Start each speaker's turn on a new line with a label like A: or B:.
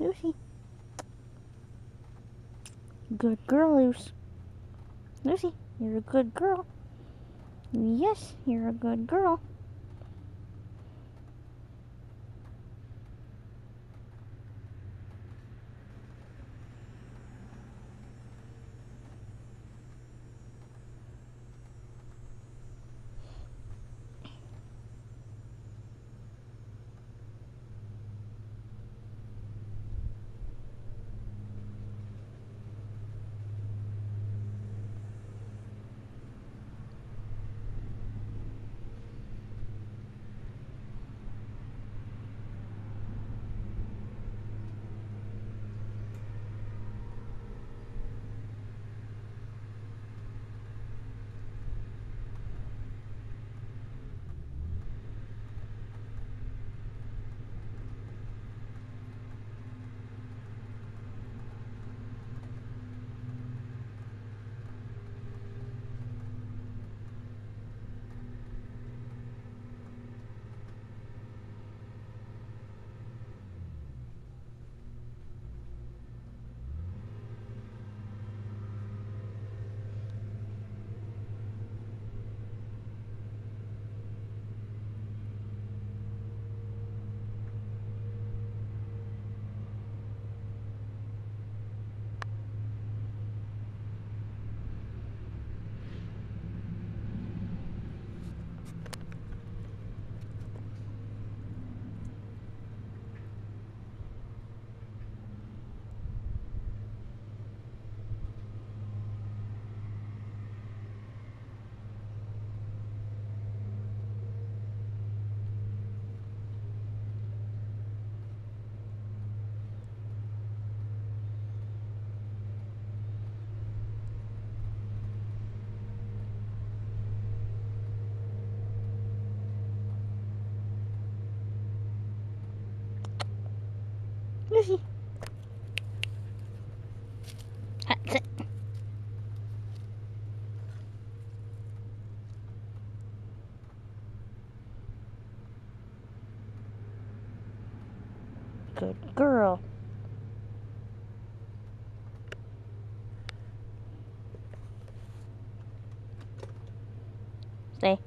A: Lucy. Good girl, Lucy. Lucy, you're a good girl. Yes, you're a good girl. is he? That's it. Good girl. Stay.